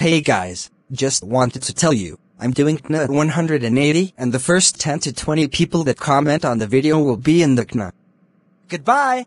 Hey guys, just wanted to tell you, I'm doing QnA at 180 and the first 10 to 20 people that comment on the video will be in the QnA. Goodbye!